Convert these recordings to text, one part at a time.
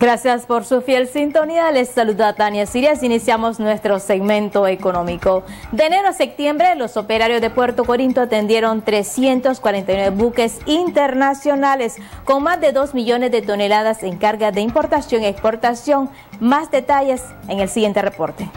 Gracias por su fiel sintonía. Les saluda Tania Sirias. Iniciamos nuestro segmento económico. De enero a septiembre, los operarios de Puerto Corinto atendieron 349 buques internacionales con más de 2 millones de toneladas en carga de importación y exportación. Más detalles en el siguiente reporte.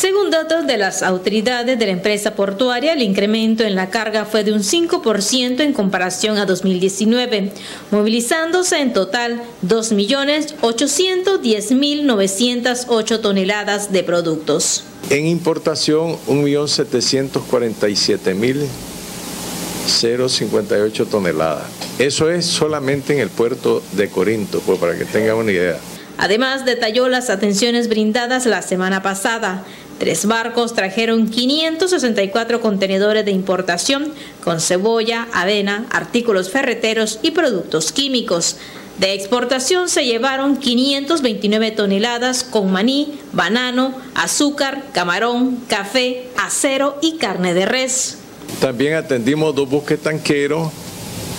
Según datos de las autoridades de la empresa portuaria, el incremento en la carga fue de un 5% en comparación a 2019, movilizándose en total 2.810.908 toneladas de productos. En importación, 1.747.058 toneladas. Eso es solamente en el puerto de Corinto, pues para que tengan una idea. Además, detalló las atenciones brindadas la semana pasada. Tres barcos trajeron 564 contenedores de importación con cebolla, avena, artículos ferreteros y productos químicos. De exportación se llevaron 529 toneladas con maní, banano, azúcar, camarón, café, acero y carne de res. También atendimos dos buques tanqueros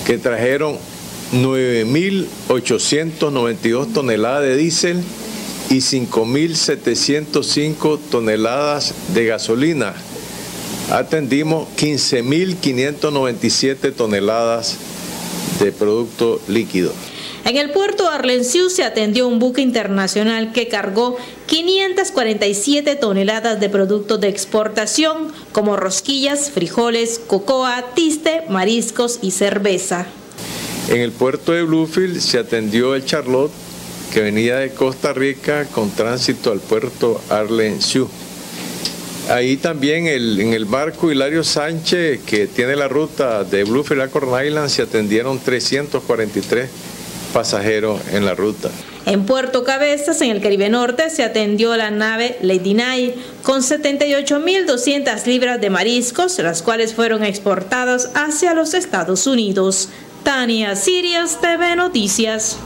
que trajeron 9.892 toneladas de diésel y 5.705 toneladas de gasolina. Atendimos 15.597 toneladas de producto líquido. En el puerto Arlenciu se atendió un buque internacional que cargó 547 toneladas de productos de exportación como rosquillas, frijoles, cocoa, tiste, mariscos y cerveza. En el puerto de Bluefield se atendió el Charlotte que venía de Costa Rica con tránsito al puerto Arlen Ahí también en el barco Hilario Sánchez, que tiene la ruta de Bluefield a Corn Island, se atendieron 343 pasajeros en la ruta. En Puerto Cabezas, en el Caribe Norte, se atendió la nave Lady Night con 78.200 libras de mariscos, las cuales fueron exportadas hacia los Estados Unidos. Tania Sirias TV Noticias.